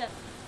seven.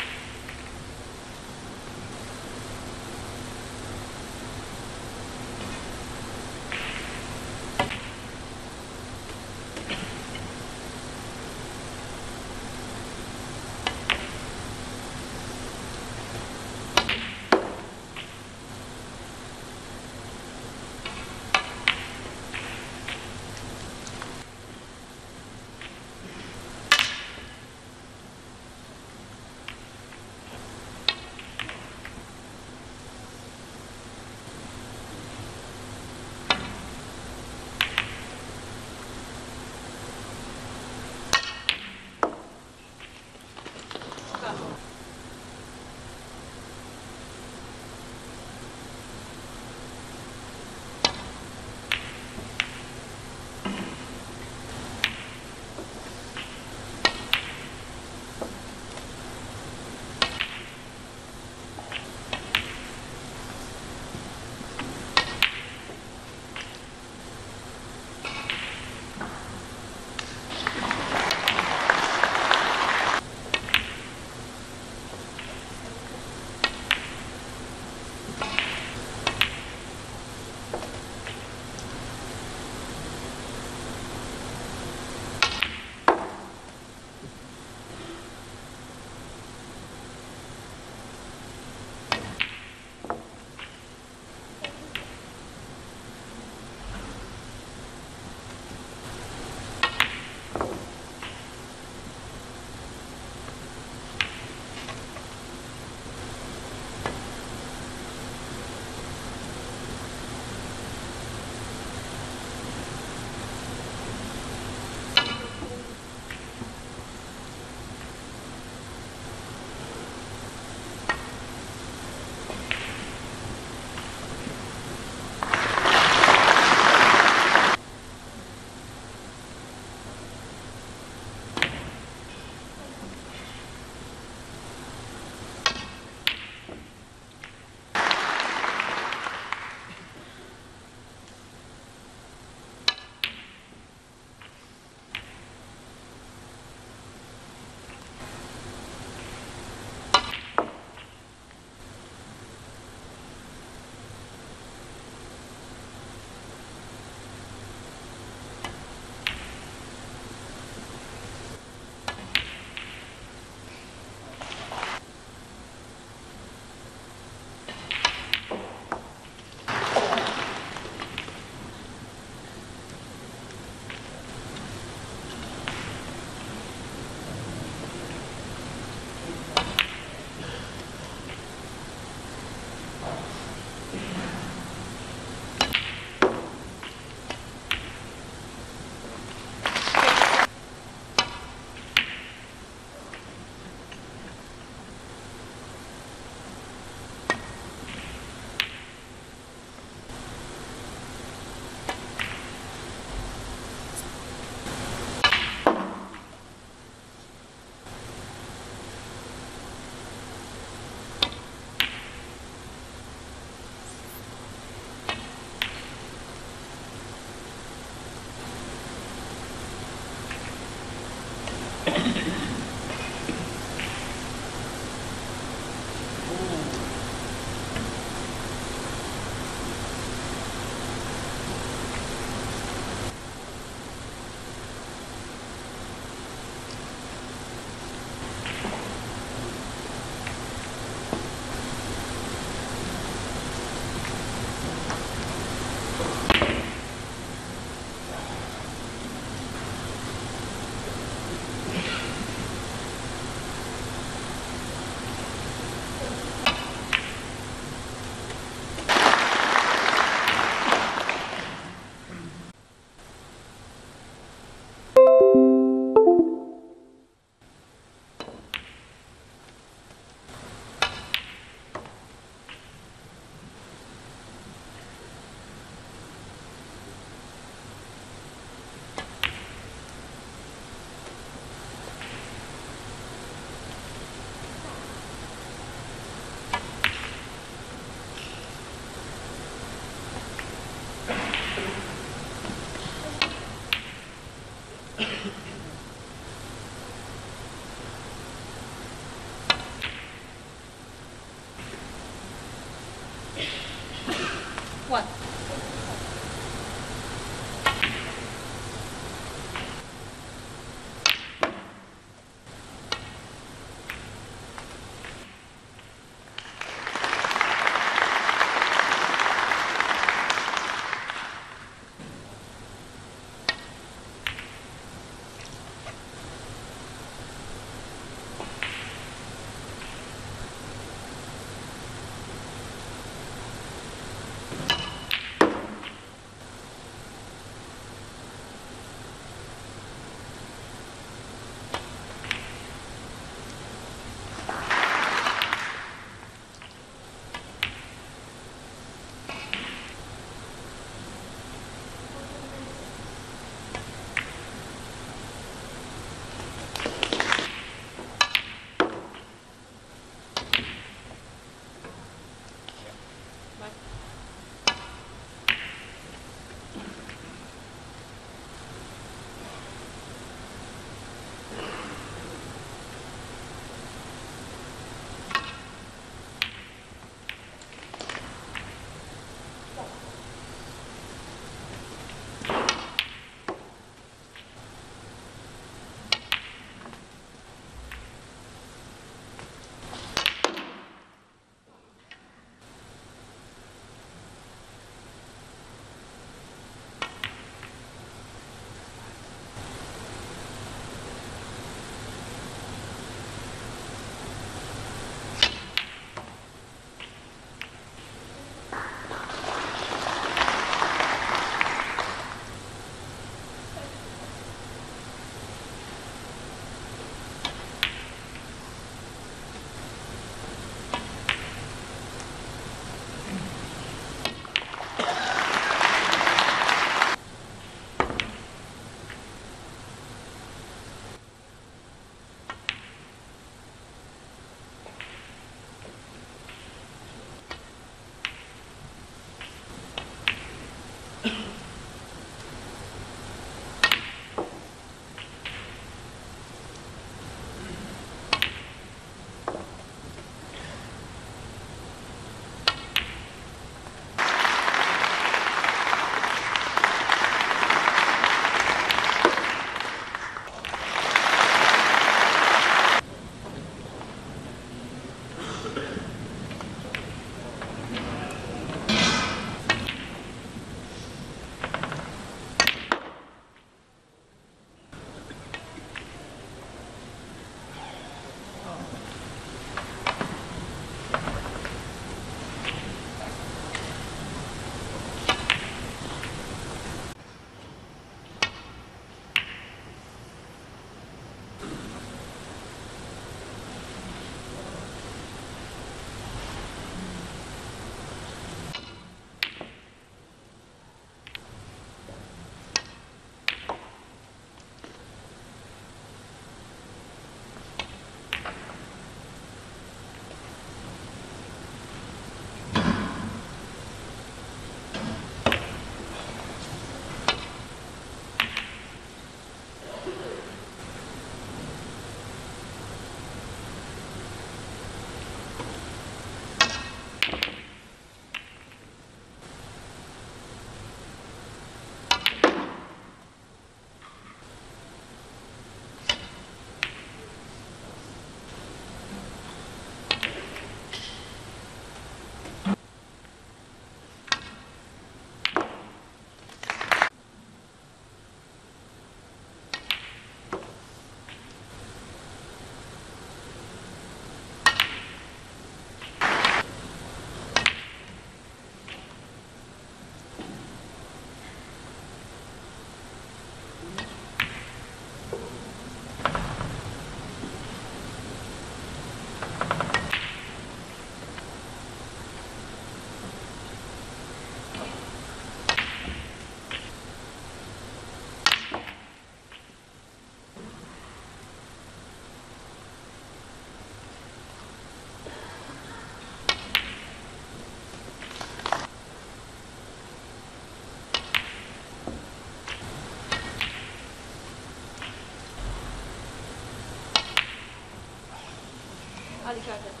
Vem.